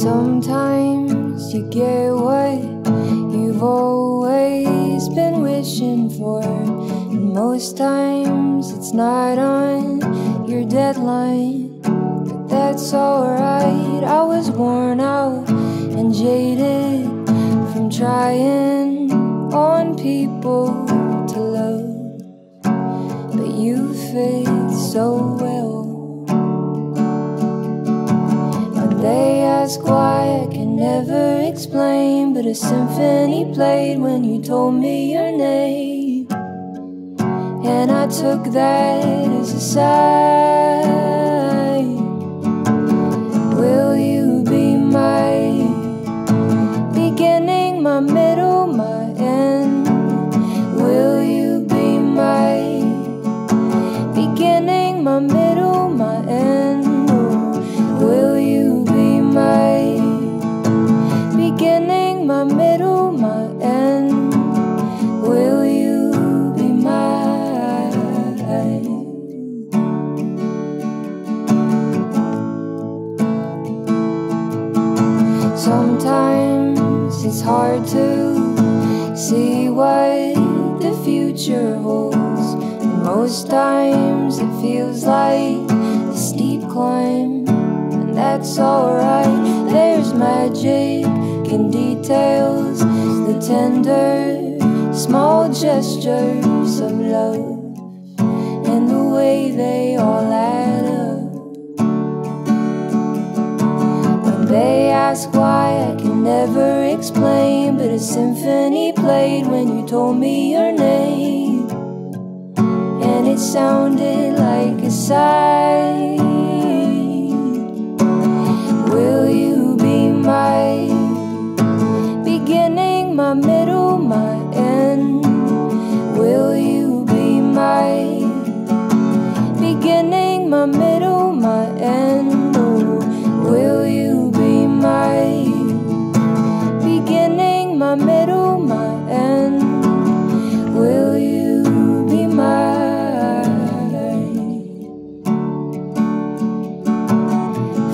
Sometimes you get what you've always been wishing for, and most times it's not on your deadline. But that's alright, I was worn out and jaded from trying on people to love, but you fit so well. Ask I can never explain, but a symphony played when you told me your name. And I took that as a sign. Will you be my beginning, my middle, my end? Will you be my beginning, my middle, my middle, my end? Will you be mine? Sometimes it's hard to see what the future holds. And most times it feels like a steep climb, and that's alright. Tender, small gestures of love, and the way they all add up. When they ask why, I can never explain. But a symphony played when you told me your name, and it sounded like a sigh. My middle, my end? Oh, will you be my beginning, my middle, my end? Will you be mine?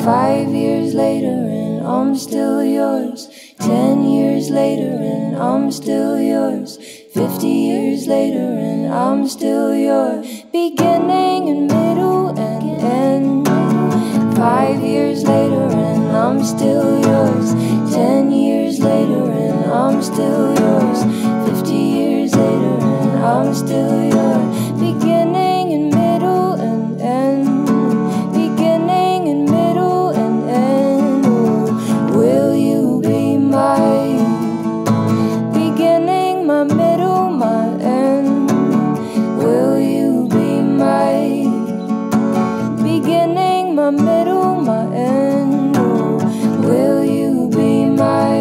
Five years later, and I'm still yours. Ten years later, and I'm still yours. Fifty years later, and I'm still your Beginning and middle and end. Five years later, and I'm still yours. Ten years later, and I'm still yours. Fifty years later, and I'm still yours. Beginning my end. Oh, will you be my